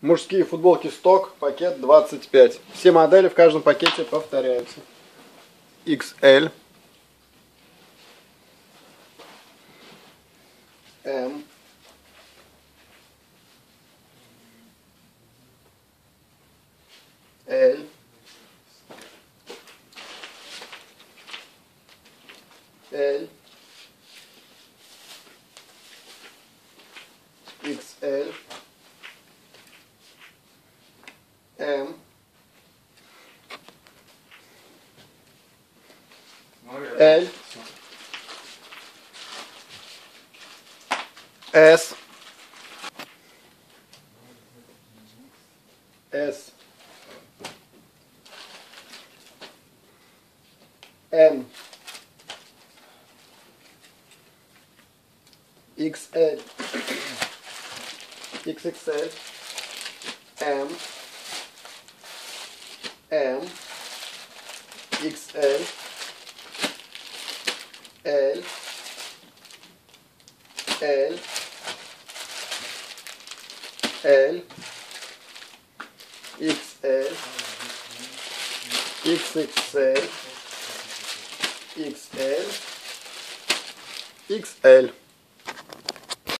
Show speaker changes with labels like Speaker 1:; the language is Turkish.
Speaker 1: Мужские футболки сток, пакет 25. Все модели в каждом пакете повторяются. XL. M. L. L. XL. M. L. S. S. M. XL. XXL. M. M. XL. L. L. L. XL. XXL. XL. XL.